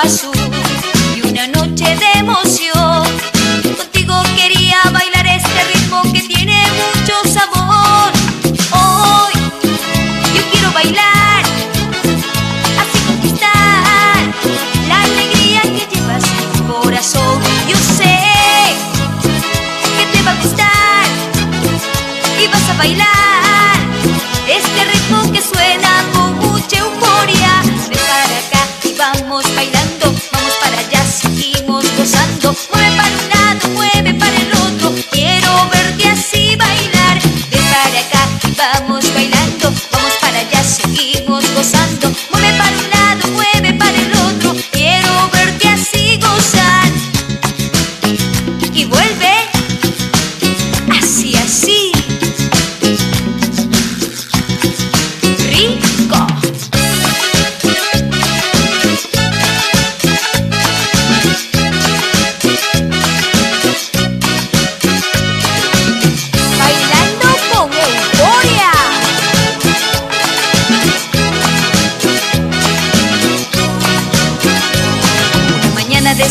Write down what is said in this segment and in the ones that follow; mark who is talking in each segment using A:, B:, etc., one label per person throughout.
A: y una noche de emoción. Contigo quería bailar este ritmo que tiene mucho sabor. Hoy yo quiero bailar, así conquistar la alegría que llevas en tu corazón. Yo sé que te va a gustar y vas a bailar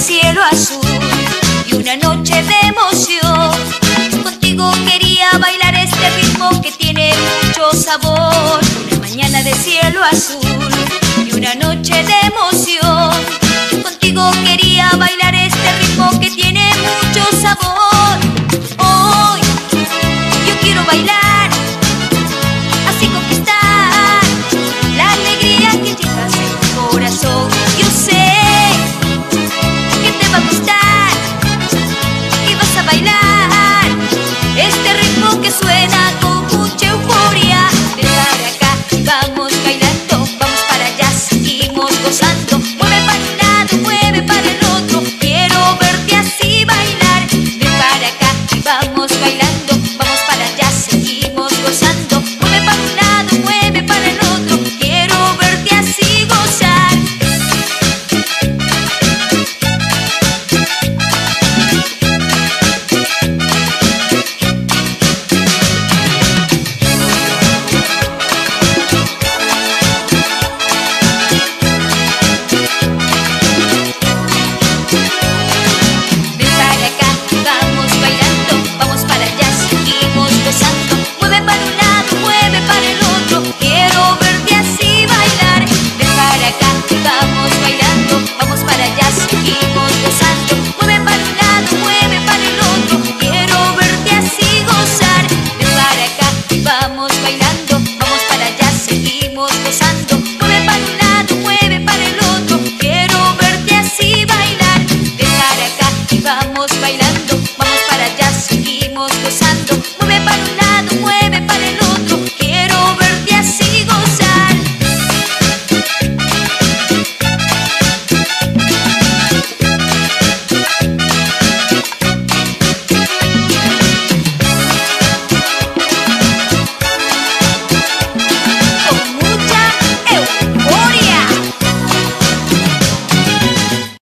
A: cielo azul y una noche de emoción. Contigo quería bailar este ritmo que tiene mucho sabor. Una mañana de cielo azul y una noche de emoción. Contigo quería bailar este ritmo que tiene. suena.